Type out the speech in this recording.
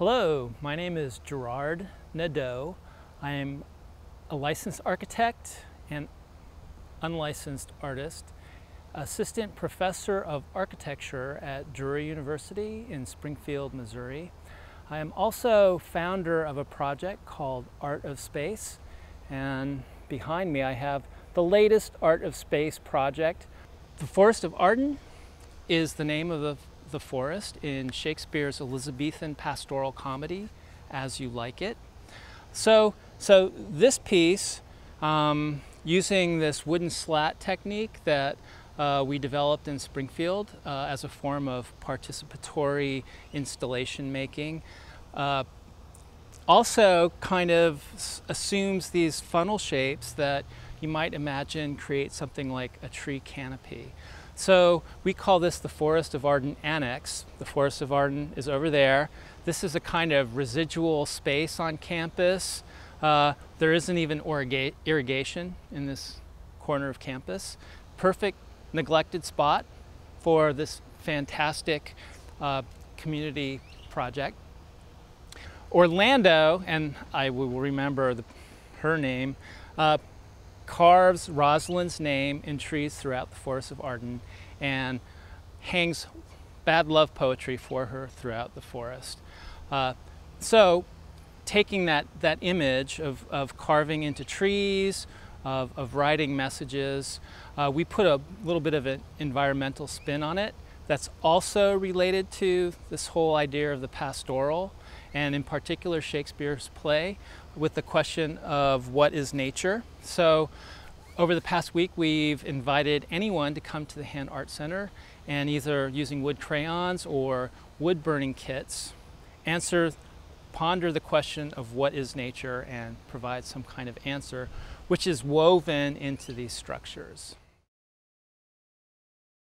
Hello, my name is Gerard Nadeau. I am a licensed architect and unlicensed artist, assistant professor of architecture at Drury University in Springfield, Missouri. I am also founder of a project called Art of Space, and behind me I have the latest Art of Space project. The Forest of Arden is the name of the, the forest in Shakespeare's Elizabethan pastoral comedy, As You Like It. So, so this piece, um, using this wooden slat technique that uh, we developed in Springfield uh, as a form of participatory installation making, uh, also kind of assumes these funnel shapes that you might imagine create something like a tree canopy. So we call this the Forest of Arden Annex. The Forest of Arden is over there. This is a kind of residual space on campus. Uh, there isn't even irrigation in this corner of campus. Perfect neglected spot for this fantastic uh, community project. Orlando, and I will remember the, her name, uh, carves Rosalind's name in trees throughout the Forest of Arden and hangs bad love poetry for her throughout the forest. Uh, so taking that, that image of, of carving into trees, of, of writing messages, uh, we put a little bit of an environmental spin on it that's also related to this whole idea of the pastoral and in particular Shakespeare's play with the question of what is nature. So over the past week, we've invited anyone to come to the Hand Art Center and either using wood crayons or wood burning kits, answer, ponder the question of what is nature and provide some kind of answer, which is woven into these structures.